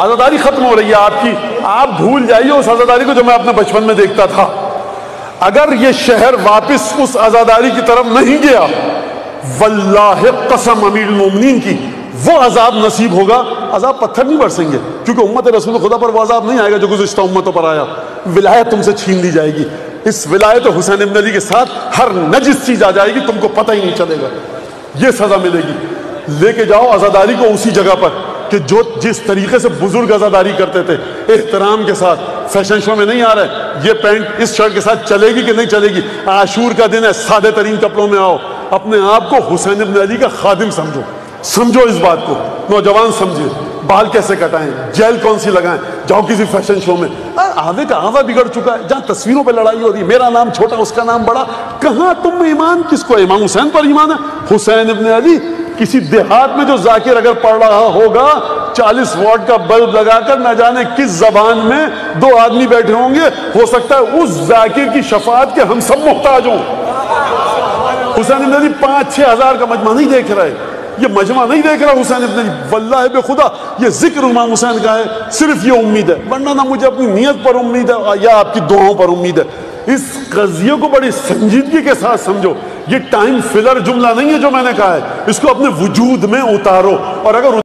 आजादारी खत्म हो रही है आपकी। आप भूल जाइए उस आजादारी को जो मैं अपने बचपन में देखता था। अगर ये शहर वापस उस आजादारी की तरफ़ नहीं गया, वल्लाह कसम अमीर मोमिन की, वो अजाब नसीब होगा। अजाब पत्थर नहीं बरसेंगे, क्योंकि उम्मत रसूल खुदा पर वो अजाब नहीं आएगा जो गुजशत उम्मतों पर आया। विलायत तुमसे छीन ली जाएगी। इस विलायत हुसैन इब्न अली के साथ हर नजिस चीज़ आ जाएगी, तुमको पता ही नहीं चलेगा। ये सजा मिलेगी। लेके जाओ आजादारी को उसी जगह पर। कि जो जिस तरीके से बुज़ुर्ग आजादारी करते थे, एहतराम के साथ, फ़ैशन शो में नहीं आ रहा है ये पैंट इस शर्ट के साथ चलेगी कि नहीं चलेगी? आशूर का दिन है, सादे तरीन कपड़ों में आओ। अपने आप को हुसैन इब्न अली का खादिम समझो। समझो इस बात को। नौजवान समझे बाल कैसे कटाएँ, जेल कौन सी लगाएँ, जाओ किसी फ़ैशन शो में। आधे का आधा बिगड़ चुका है, जहाँ तस्वीरों पे लड़ाई हो रही है मेरा नाम छोटा, उसका नाम बड़ा, कहाँ तुम ईमान? किसको, इमाम हुसैन पर ईमान है? हुसैन इब्न अली किसी देहात में जो जाकिर अगर पढ़ रहा होगा 40 वॉट का बल्ब लगाकर न जाने किस जबान में दो आदमी बैठे होंगे, हो सकता है उस जाकिर की शफात के हम सब मुहताज हों। हुसैन इब्न अली पाँच, छह हज़ार का मजमा नहीं देख रहे ये मजमा नहीं देख रहा हुसैन इब्न अली। वल्लाह बे खुदा, ये ज़िक्र इमाम हुसैन का है, सिर्फ़ ये उम्मीद है। वरना ना मुझे अपनी नीयत पर उम्मीद है, या आपकी दुआओं पर उम्मीद है। इस कजिए को बड़ी संजीदगी के साथ समझो। ये टाइम फिलर जुमला नहीं है जो मैंने कहा है। इसको अपने वजूद में उतारो। और अगर